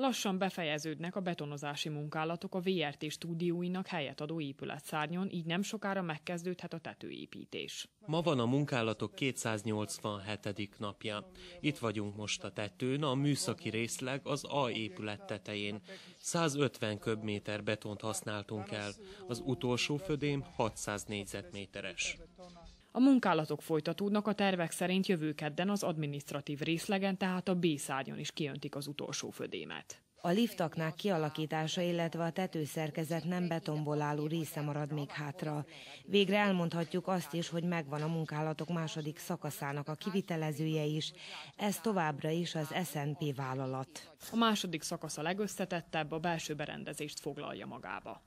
Lassan befejeződnek a betonozási munkálatok a VRT stúdióinak helyet adó épületszárnyon, így nem sokára megkezdődhet a tetőépítés. Ma van a munkálatok 287. napja. Itt vagyunk most a tetőn, a műszaki részleg az A épület tetején. 150 köbméter betont használtunk el, az utolsó födém 600 négyzetméteres. A munkálatok folytatódnak a tervek szerint jövő kedden az administratív részlegen, tehát a B-szárnyon is kiöntik az utolsó födémet. A liftaknák kialakítása, illetve a tetőszerkezet nem betonból álló része marad még hátra. Végre elmondhatjuk azt is, hogy megvan a munkálatok második szakaszának a kivitelezője is, ez továbbra is az SNP vállalat. A második szakasz a legösszetettebb, a belső berendezést foglalja magába.